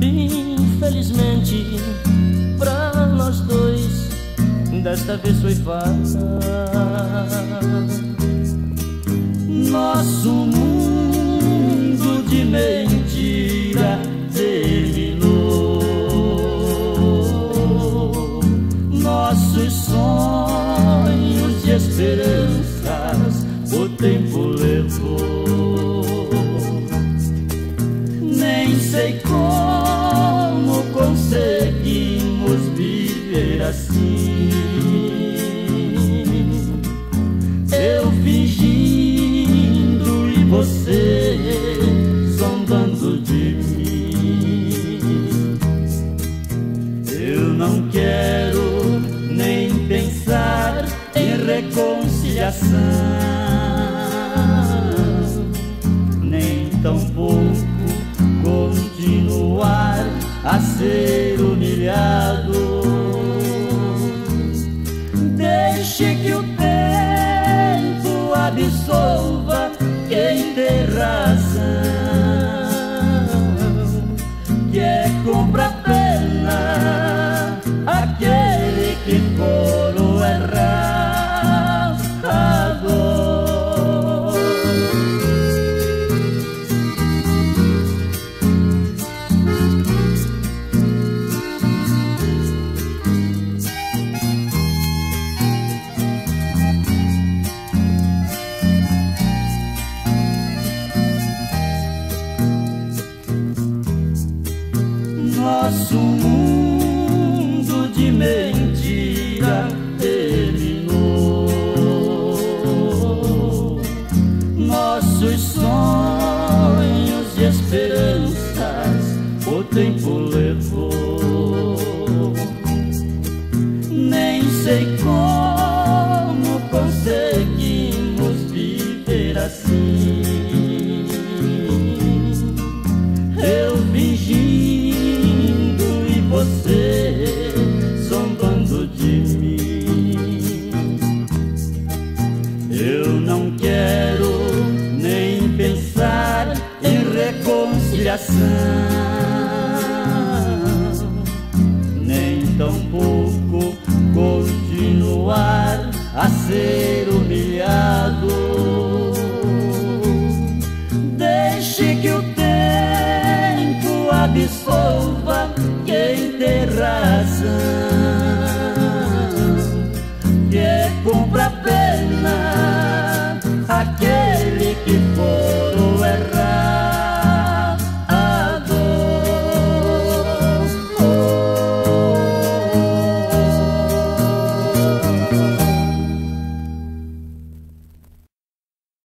Infelizmente, pra nós dois, desta vez foi fatal. Nosso mundo de mentira terminou. Nossos sonhos de esperanças o tempo sei como conseguimos viver assim. Eu fingindo e você zombando de mim. Eu não quero nem pensar em reconciliação. A ser nosso mundo de mentira terminou. Nossos sonhos e esperanças o tempo levou. Nem sei como conseguimos viver assim. Reconciliação, nem tampouco continuar a ser humilhado. Deixe que o tempo absolva quem tem razão.